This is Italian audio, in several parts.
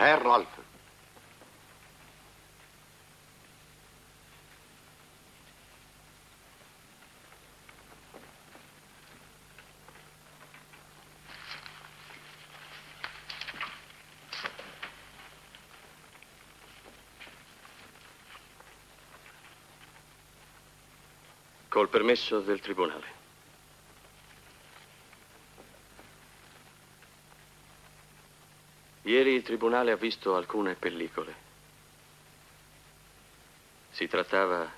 Herr Ralph. Col permesso del tribunale. Ieri il tribunale ha visto alcune pellicole. Si trattava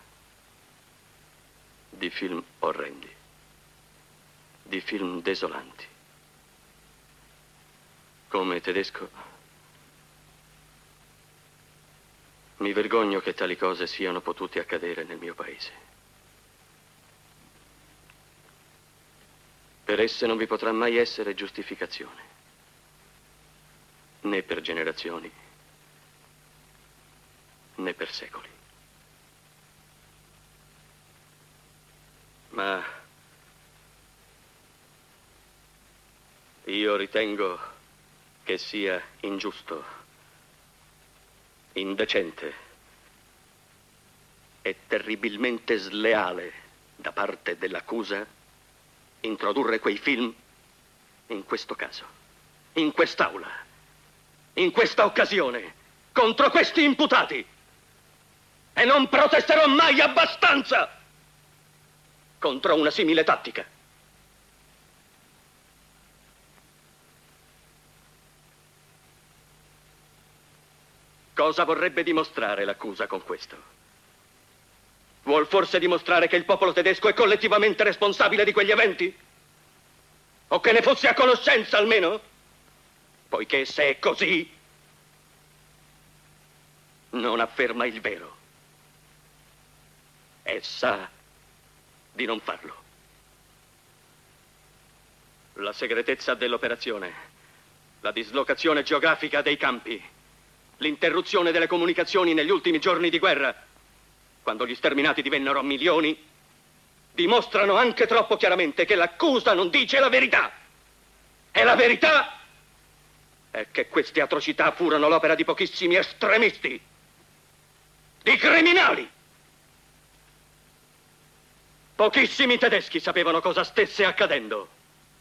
di film orrendi, di film desolanti. Come tedesco, mi vergogno che tali cose siano potute accadere nel mio paese. Per esse non vi potrà mai essere giustificazione né per generazioni, né per secoli. Ma io ritengo che sia ingiusto, indecente e terribilmente sleale da parte dell'accusa introdurre quei film in questo caso, in quest'aula in questa occasione contro questi imputati. E non protesterò mai abbastanza contro una simile tattica. Cosa vorrebbe dimostrare l'accusa con questo? Vuol forse dimostrare che il popolo tedesco è collettivamente responsabile di quegli eventi? O che ne fosse a conoscenza almeno? Poiché se è così, non afferma il vero. E sa di non farlo. La segretezza dell'operazione, la dislocazione geografica dei campi, l'interruzione delle comunicazioni negli ultimi giorni di guerra, quando gli sterminati divennero milioni, dimostrano anche troppo chiaramente che l'accusa non dice la verità. E la verità è che queste atrocità furono l'opera di pochissimi estremisti, di criminali. Pochissimi tedeschi sapevano cosa stesse accadendo.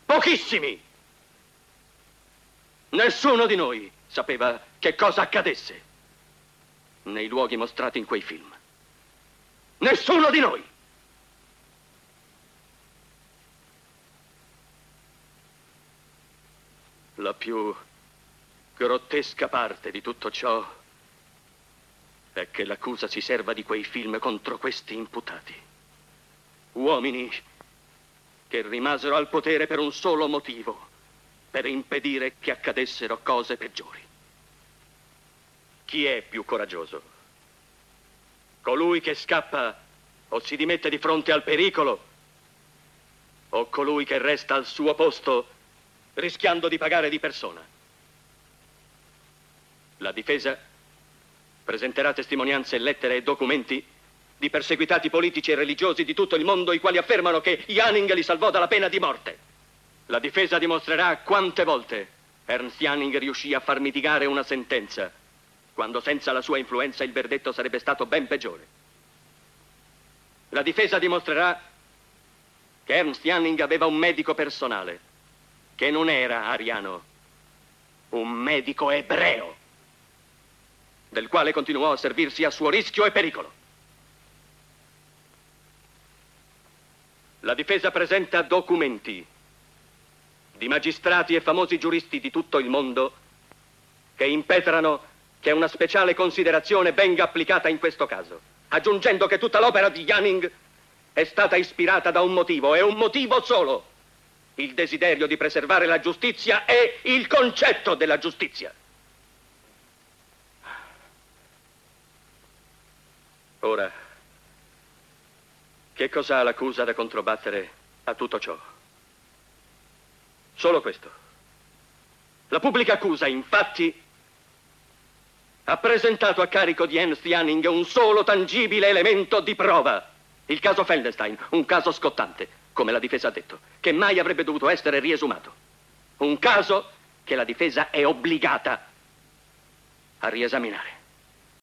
Pochissimi. Nessuno di noi sapeva che cosa accadesse nei luoghi mostrati in quei film. Nessuno di noi. La più grottesca parte di tutto ciò è che l'accusa si serva di quei film contro questi imputati. Uomini che rimasero al potere per un solo motivo, per impedire che accadessero cose peggiori. Chi è più coraggioso? Colui che scappa o si dimette di fronte al pericolo? O colui che resta al suo posto rischiando di pagare di persona? La difesa presenterà testimonianze, lettere e documenti di perseguitati politici e religiosi di tutto il mondo i quali affermano che Janning li salvò dalla pena di morte. La difesa dimostrerà quante volte Ernst Janning riuscì a far mitigare una sentenza, quando senza la sua influenza il verdetto sarebbe stato ben peggiore. La difesa dimostrerà che Ernst Janning aveva un medico personale, che non era ariano, un medico ebreo del quale continuò a servirsi a suo rischio e pericolo. La difesa presenta documenti di magistrati e famosi giuristi di tutto il mondo che impetrano che una speciale considerazione venga applicata in questo caso, aggiungendo che tutta l'opera di Janning è stata ispirata da un motivo, e un motivo solo, il desiderio di preservare la giustizia e il concetto della giustizia. Ora, che cosa ha l'accusa da controbattere a tutto ciò? Solo questo. La pubblica accusa, infatti, ha presentato a carico di Ernst Janning un solo tangibile elemento di prova. Il caso Feldenstein, un caso scottante, come la difesa ha detto, che mai avrebbe dovuto essere riesumato. Un caso che la difesa è obbligata a riesaminare.